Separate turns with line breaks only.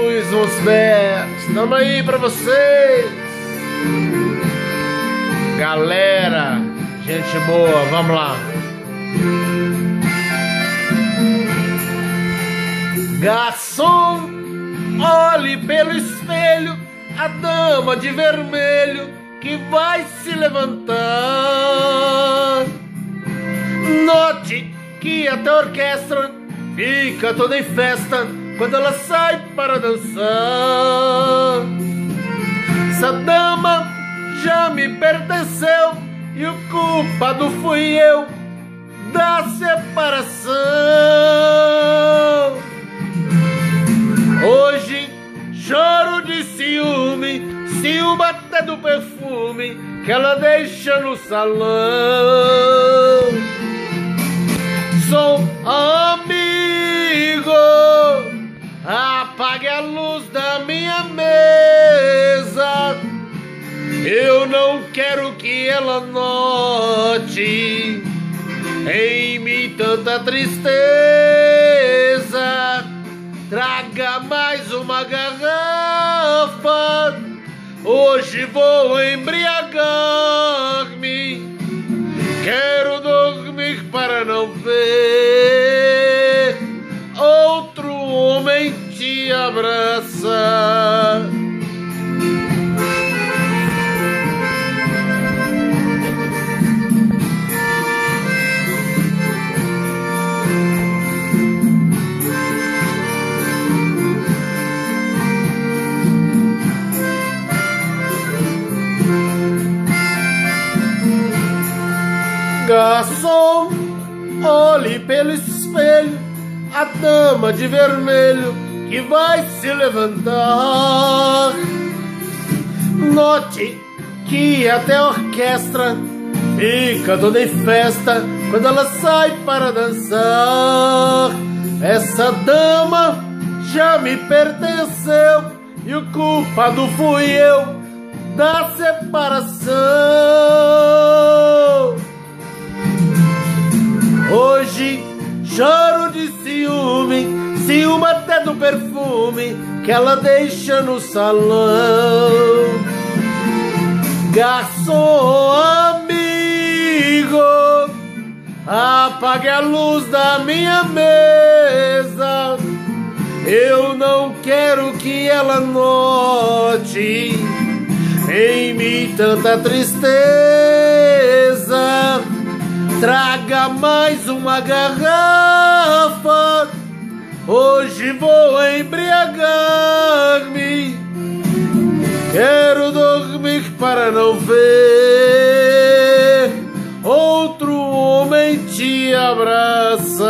uns versos. Estamos aí pra vocês. Galera, gente boa, vamos lá. Garçom, olhe pelo espelho a dama de vermelho que vai se levantar. Note que até a orquestra fica toda em festa quando ela sai para dançar. Essa dama já me pertenceu e o culpado fui eu da separação. Hoje choro de ciúme, ciúme até do perfume que ela deixa no salão. Sou amigo, apague a luz da minha mesa. Eu não quero que ela note em mim tanta tristeza. Traga mais uma garrafa. Hoje vou embriagar-me. Te abraçar. Garçom, olhe pelo espelho a dama de vermelho que vai se levantar. Note que até a orquestra fica toda em festa quando ela sai para dançar. Essa dama já me pertenceu e o culpado fui eu da separação. Hoje choro de ciúme, ciúme até do perfume que ela deixa no salão. Garçom amigo, apague a luz da minha mesa. Eu não quero que ela note em mim tanta tristeza. Traga mais uma garrafa. Hoje vou embriagar-me. Quero dormir para não ver outro homem te abraçar.